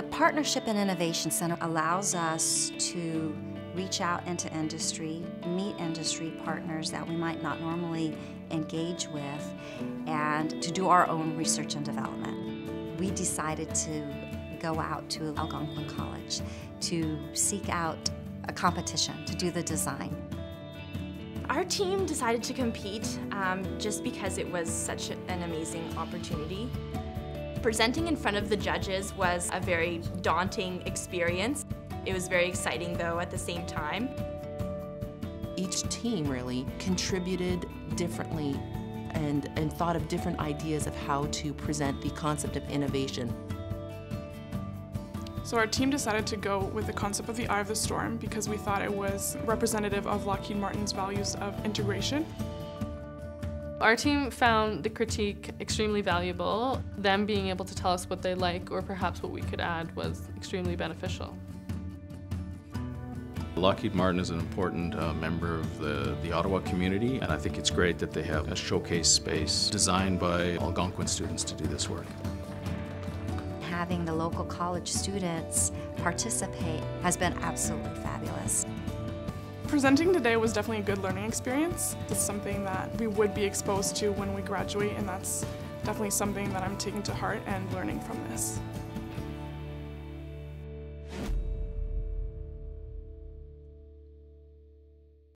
The Partnership and Innovation Center allows us to reach out into industry, meet industry partners that we might not normally engage with, and to do our own research and development. We decided to go out to Algonquin College to seek out a competition to do the design. Our team decided to compete um, just because it was such an amazing opportunity. Presenting in front of the judges was a very daunting experience. It was very exciting though at the same time. Each team really contributed differently and, and thought of different ideas of how to present the concept of innovation. So our team decided to go with the concept of the Eye of the Storm because we thought it was representative of Lockheed Martin's values of integration. Our team found the critique extremely valuable. Them being able to tell us what they like or perhaps what we could add was extremely beneficial. Lockheed Martin is an important uh, member of the, the Ottawa community, and I think it's great that they have a showcase space designed by Algonquin students to do this work having the local college students participate has been absolutely fabulous. Presenting today was definitely a good learning experience. It's something that we would be exposed to when we graduate and that's definitely something that I'm taking to heart and learning from this.